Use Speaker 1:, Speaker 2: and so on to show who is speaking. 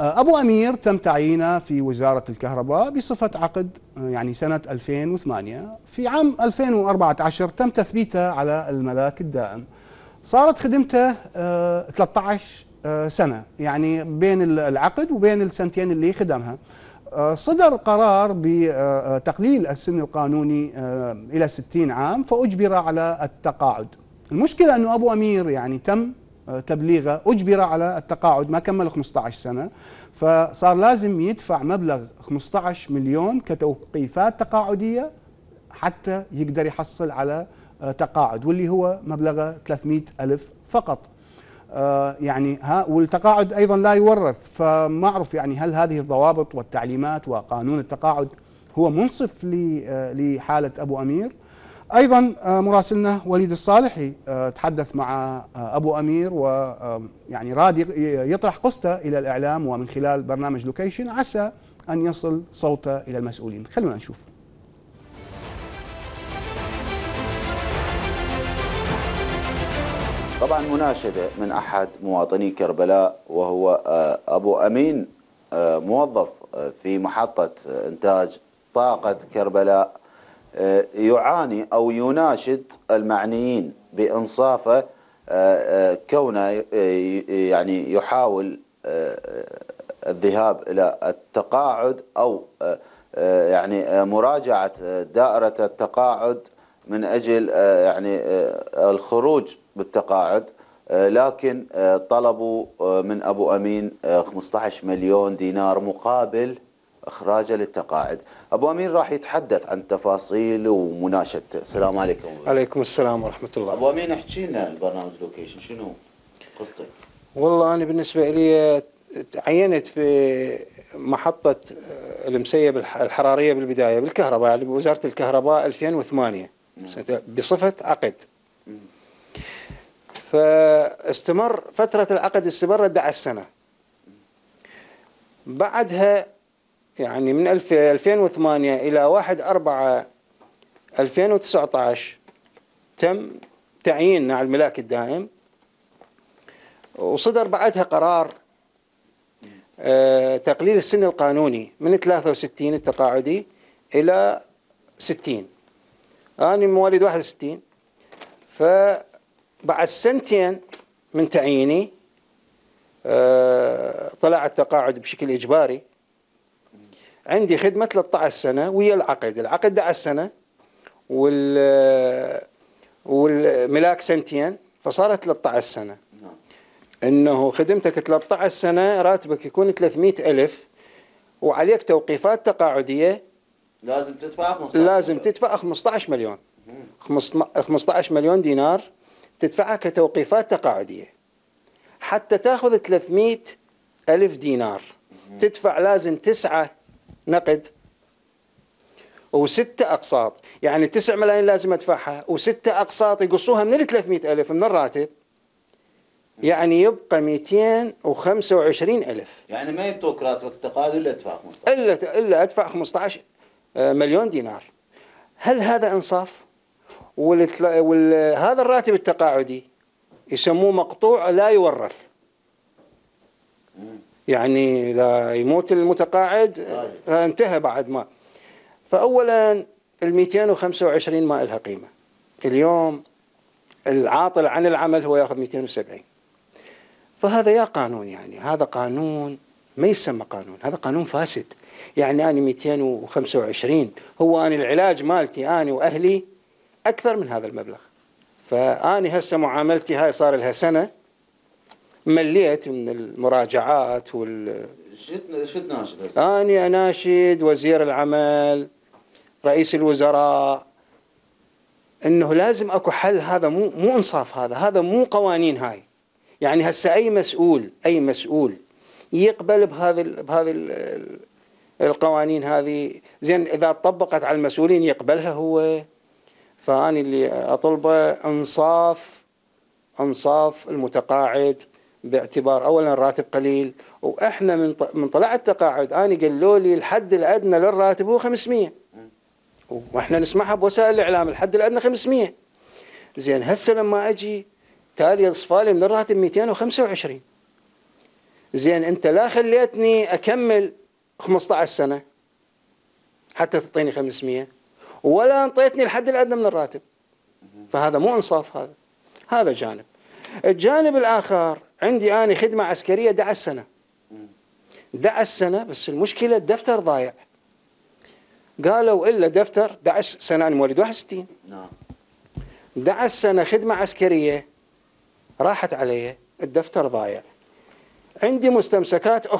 Speaker 1: أبو أمير تم تعيينه في وزارة الكهرباء بصفة عقد يعني سنة 2008 في عام 2014 تم تثبيته على الملاك الدائم. صارت خدمته 13 سنة يعني بين العقد وبين السنتين اللي خدمها. صدر قرار بتقليل السن القانوني إلى 60 عام فأجبر على التقاعد. المشكلة أنه أبو أمير يعني تم تبليغه أجبر على التقاعد ما كمل 15 سنة. فصار لازم يدفع مبلغ 15 مليون كتوقيفات تقاعدية حتى يقدر يحصل على تقاعد واللي هو مبلغه 300 ألف فقط. يعني ها والتقاعد أيضا لا يورث. فما أعرف يعني هل هذه الضوابط والتعليمات وقانون التقاعد هو منصف لحالة أبو أمير؟ أيضا مراسلنا وليد الصالحي تحدث مع أبو أمير ويعني راد يطرح قصته إلى الإعلام ومن خلال برنامج لوكيشن عسى أن يصل صوته إلى المسؤولين. خلونا نشوف.
Speaker 2: طبعا مناشدة من أحد مواطني كربلاء وهو أبو أمين موظف في محطة إنتاج طاقة كربلاء. يعاني أو يناشد المعنيين بإنصافه كونه يعني يحاول الذهاب إلى التقاعد أو يعني مراجعة دائرة التقاعد من أجل يعني الخروج بالتقاعد. لكن طلبوا من أبو أمين 15 مليون دينار مقابل إخراجه للتقاعد. أبو أمين راح يتحدث عن تفاصيل ومناشدته السلام عليكم.
Speaker 3: عليكم السلام ورحمة الله.
Speaker 2: أبو أمين احكي لنا البرنامج لوكيشن. شنو قصتك؟
Speaker 3: والله أنا بالنسبة لي تعينت في محطة المسيب الحرارية بالبداية بالكهرباء يعني بوزارة الكهرباء 2008 بصفة عقد. فاستمر فترة العقد استمرت 11 سنة. بعدها يعني من 2008 إلى 1 4 2019 تم تعيين على الملاك الدائم وصدر بعدها قرار آه تقليل السن القانوني من 63 التقاعدي إلى 60 أنا مواليد 61 فبعد سنتين من تعييني أه طلع التقاعد بشكل إجباري. عندي خدمة 13 سنة ويا العقد. العقد 11 سنة وال والملاك سنتين فصارت 13 سنة إنه خدمتك 13 سنة راتبك يكون 300 ألف وعليك توقيفات تقاعدية.
Speaker 2: لازم تدفع 15
Speaker 3: لازم تدفع 15 مليون. 15 مليون دينار تدفعها كتوقيفات تقاعدية. حتى تاخذ 300 ألف دينار. تدفع لازم تسعة نقد. وستة أقساط. يعني 9 ملايين لازم أدفعها. وستة أقساط يقصوها من ال 300 ألف من الراتب. يعني يبقى 225 ألف.
Speaker 2: يعني ما يعطوك راتبك تقاعد إلا تدفع 15
Speaker 3: إلا إلا أدفع 15 مليون دينار. هل هذا إنصاف؟ وهذا الراتب التقاعدي يسموه مقطوع لا يورث. يعني إذا يموت المتقاعد انتهى بعد ما. فأولا ال 225 ما لها قيمة. اليوم العاطل عن العمل هو يأخذ 270 فهذا يا قانون يعني. هذا قانون ما يسمى قانون. هذا قانون فاسد. يعني أنا 225 هو أنا العلاج مالتي أنا وأهلي أكثر من هذا المبلغ. فأنا هسه معاملتي هاي صار لها سنة. مليت من المراجعات وال
Speaker 2: شو تناشد هسه؟
Speaker 3: أنا أناشد وزير العمل رئيس الوزراء. إنه لازم أكو حل هذا مو مو إنصاف هذا هذا مو قوانين هاي. يعني هسه أي مسؤول أي مسؤول يقبل بهذه بهذه القوانين هذه؟ زين إذا طبقت على المسؤولين يقبلها هو. فاني اللي أطلبه انصاف إنصاف المتقاعد. باعتبار اولا الراتب قليل وإحنا من من طلع التقاعد آني قالوا لي الحد الأدنى للراتب هو 500 وإحنا نسمعها بوسائل الإعلام الحد الأدنى 500 زين هسه لما أجي تالي إصفالي من الراتب 225 زين أنت لا خليتني أكمل 15 سنة حتى تعطيني 500 ولا أنطيتني الحد الأدنى من الراتب. فهذا مو إنصاف هذا هذا جانب. الجانب الآخر عندي أنا خدمة عسكرية 11 سنه 11 سنه بس المشكلة الدفتر ضايع. قالوا إلا دفتر 11 سنة أنا مواليد 61
Speaker 2: نعم.
Speaker 3: 11 سنه خدمة عسكرية راحت علي الدفتر ضايع. عندي مستمسكات أخرى